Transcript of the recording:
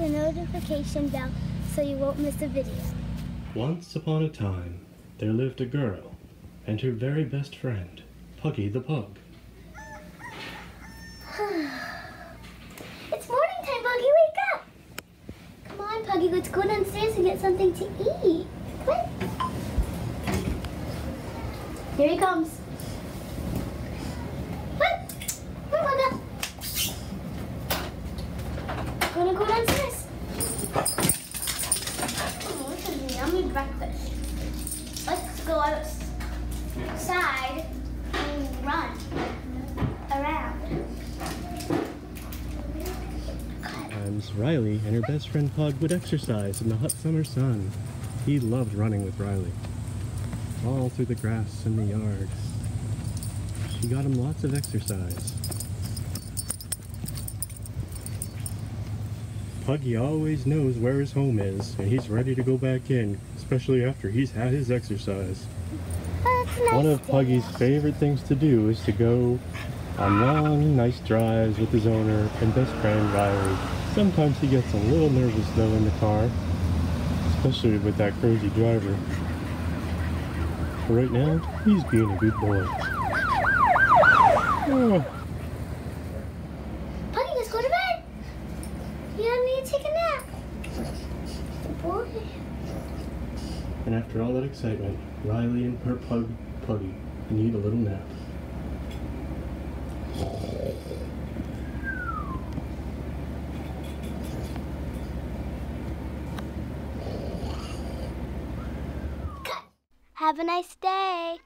the notification bell so you won't miss a video. Once upon a time, there lived a girl and her very best friend, Puggy the Pug. It's morning time, Puggy. Wake up. Come on, Puggy. Let's go downstairs and get something to eat. Quick. Here he comes. What? Come on, Pugga. Gonna go downstairs. Oh, this breakfast. Let's go outside and run around. Times Rylee and her best friend Pug would exercise in the hot summer sun. He loved running with Rylee. All through the grass in the yard. She got him lots of exercise. Puggy always knows where his home is, and he's ready to go back in, especially after he's had his exercise. Nice One of Puggy's favorite things to do is to go on long, nice drives with his owner and best friend Rylee. Sometimes he gets a little nervous though in the car, especially with that crazy driver. But right now, he's being a good boy. Oh, Puggy, let's go to bed. You don't need to take a nap. Good boy. and after all that excitement, Rylee and her pug, Puggy, need a little nap. Have a nice day.